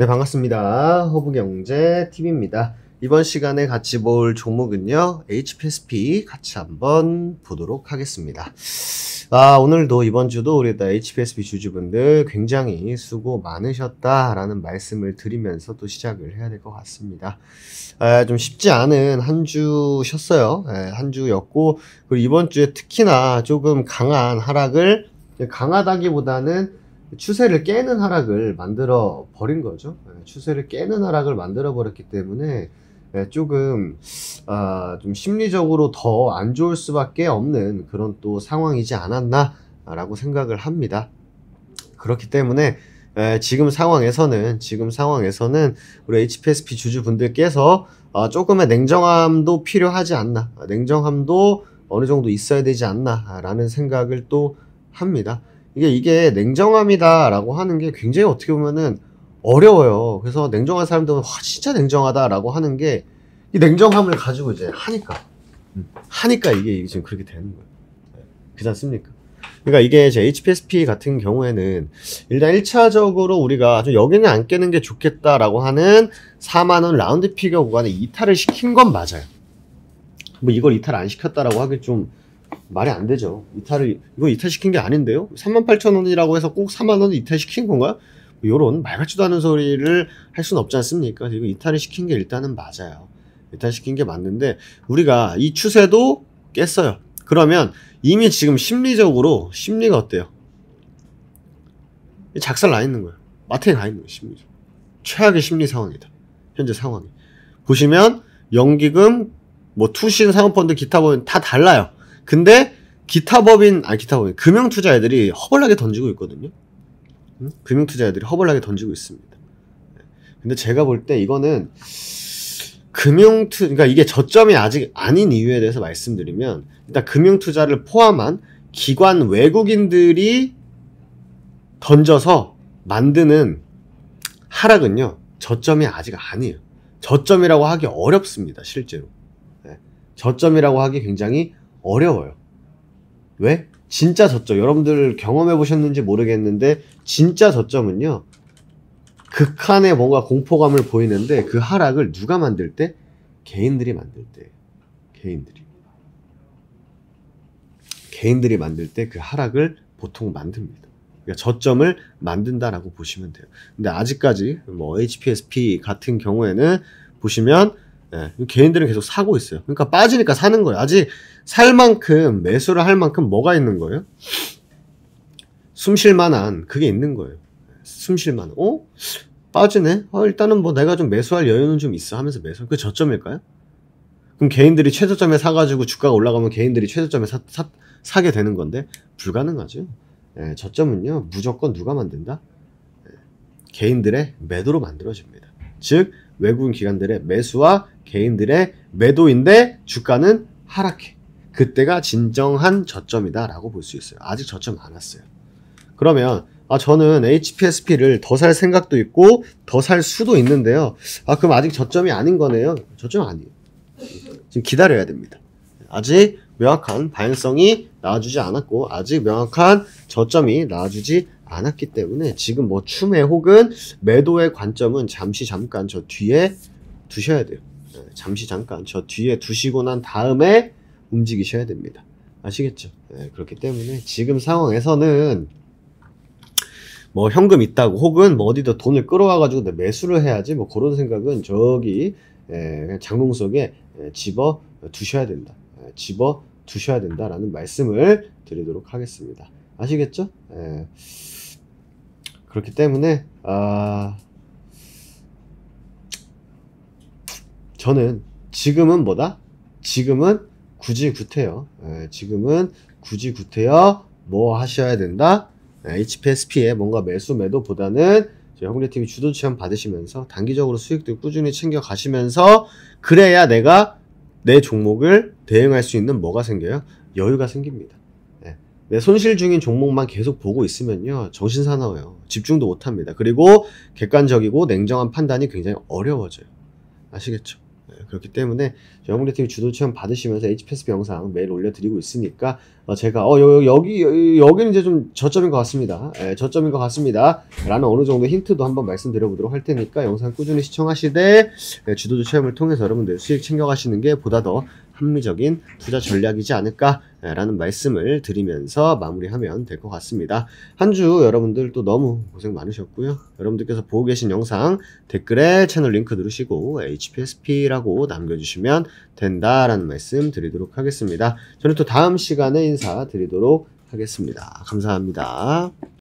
네, 반갑습니다. 허브경제TV입니다. 이번 시간에 같이 볼 종목은요, HPSP 같이 한번 보도록 하겠습니다. 아, 오늘도 이번 주도 우리 HPSP 주주분들 굉장히 수고 많으셨다라는 말씀을 드리면서 또 시작을 해야 될 것 같습니다. 아, 좀 쉽지 않은 한 주셨어요. 예, 한 주였고, 그리고 이번 주에 특히나 조금 강한 하락을, 강하다기보다는 추세를 깨는 하락을 만들어 버린 거죠. 예, 추세를 깨는 하락을 만들어 버렸기 때문에 예, 조금 아, 좀 심리적으로 더 안 좋을 수밖에 없는 그런 또 상황이지 않았나라고 생각을 합니다. 그렇기 때문에 예, 지금 상황에서는 지금 상황에서는 우리 HPSP 주주분들께서 어, 조금의 냉정함도 필요하지 않나, 냉정함도 어느 정도 있어야 되지 않나라는 생각을 또 합니다. 이게 이게 냉정함이다라고 하는 게 굉장히 어떻게 보면은 어려워요. 그래서 냉정한 사람들은 와 진짜 냉정하다라고 하는 게 이 냉정함을 가지고 이제 하니까 음, 하니까 이게 지금 그렇게 되는 거예요. 네, 그렇지 않습니까? 그러니까 이게 제 HPSP 같은 경우에는 일단 1차적으로 우리가 좀 여기는 안 깨는 게 좋겠다라고 하는 4만원 라운드 피겨 구간에 이탈을 시킨 건 맞아요. 뭐 이걸 이탈 안 시켰다라고 하기 좀 말이 안 되죠. 이탈을, 이거 이탈시킨 게 아닌데요? 38,000원이라고 해서 꼭 4만 원 이탈시킨 건가요? 요런 말 같지도 않은 소리를 할 수는 없지 않습니까? 이거 이탈을 시킨 게 일단은 맞아요. 이탈시킨 게 맞는데, 우리가 이 추세도 깼어요. 그러면 이미 지금 심리적으로, 심리가 어때요? 작살 나 있는 거예요. 마트에 가 있는 거예요, 심리적. 최악의 심리 상황이다. 현재 상황이. 보시면, 연기금, 뭐, 투신, 상업펀드, 기타 보면 다 달라요. 근데 기타 법인, 아니 기타 법인, 금융투자 애들이 허벌나게 던지고 있거든요. 응? 금융투자 애들이 허벌나게 던지고 있습니다. 근데 제가 볼 때 이거는 금융투, 그러니까 이게 저점이 아직 아닌 이유에 대해서 말씀드리면 일단 금융투자를 포함한 기관 외국인들이 던져서 만드는 하락은요 저점이 아직 아니에요. 저점이라고 하기 어렵습니다 실제로. 네. 저점이라고 하기 굉장히 어려워요. 왜? 진짜 저점. 여러분들 경험해 보셨는지 모르겠는데, 진짜 저점은요, 극한의 뭔가 공포감을 보이는데, 그 하락을 누가 만들 때? 개인들이 만들 때. 개인들이. 개인들이 만들 때 그 하락을 보통 만듭니다. 그러니까 저점을 만든다라고 보시면 돼요. 근데 아직까지 뭐 HPSP 같은 경우에는 보시면 예, 개인들은 계속 사고 있어요. 그러니까 빠지니까 사는 거예요. 아직 살 만큼 매수를 할 만큼 뭐가 있는 거예요? 숨 쉴 만한 그게 있는 거예요. 숨 쉴 만한. 어? 빠지네? 어, 일단은 뭐 내가 좀 매수할 여유는 좀 있어 하면서 매수. 그 저점일까요? 그럼 개인들이 최저점에 사가지고 주가가 올라가면 개인들이 최저점에 사, 사, 사게 되는 건데 불가능하죠. 예, 저점은요 무조건 누가 만든다? 예, 개인들의 매도로 만들어집니다. 즉 외국인 기관들의 매수와 개인들의 매도인데 주가는 하락해. 그때가 진정한 저점이다라고 볼 수 있어요. 아직 저점 안 왔어요. 그러면 아 저는 HPSP를 더 살 생각도 있고 더 살 수도 있는데요. 아 그럼 아직 저점이 아닌 거네요. 저점 아니에요. 지금 기다려야 됩니다. 아직 명확한 방향성이 나와주지 않았고 아직 명확한 저점이 나와주지 않았기 때문에 지금 뭐 추매 혹은 매도의 관점은 잠시 잠깐 저 뒤에 두셔야 돼요. 네, 잠시 잠깐 저 뒤에 두시고 난 다음에 움직이셔야 됩니다. 아시겠죠? 네, 그렇기 때문에 지금 상황에서는 뭐 현금 있다고 혹은 뭐 어디다 돈을 끌어와가지고 매수를 해야지 뭐 그런 생각은 저기 예, 장롱 속에 예, 집어 두셔야 된다. 예, 집어 두셔야 된다라는 말씀을 드리도록 하겠습니다. 아시겠죠? 예. 그렇기 때문에 아 저는 지금은 뭐다? 지금은 굳이 구태여. 예, 지금은 굳이 구태여 뭐 하셔야 된다? 예, HPSP에 뭔가 매수 매도보다는 홍대TV 주도 체험 받으시면서 단기적으로 수익들 꾸준히 챙겨 가시면서 그래야 내가 내 종목을 대응할 수 있는 뭐가 생겨요? 여유가 생깁니다. 예, 내 손실 중인 종목만 계속 보고 있으면요 정신 사나워요. 집중도 못합니다. 그리고 객관적이고 냉정한 판단이 굉장히 어려워져요. 아시겠죠? 그렇기 때문에 영웅대 TV 주도 체험 받으시면서 HPSP 영상 매일 올려드리고 있으니까 어, 제가 어 여, 여기 여- 여기는 이제 좀 저점인 것 같습니다. 예, 저점인 것 같습니다. 라는 어느 정도 힌트도 한번 말씀드려 보도록 할 테니까 영상 꾸준히 시청하시되 예, 주도주 체험을 통해서 여러분들 수익 챙겨가시는 게 보다 더 합리적인 투자 전략이지 않을까라는 말씀을 드리면서 마무리하면 될 것 같습니다. 한 주 여러분들 또 너무 고생 많으셨고요. 여러분들께서 보고 계신 영상 댓글에 채널 링크 누르시고 HPSP라고 남겨주시면 된다라는 말씀 드리도록 하겠습니다. 저는 또 다음 시간에 인사드리도록 하겠습니다. 감사합니다.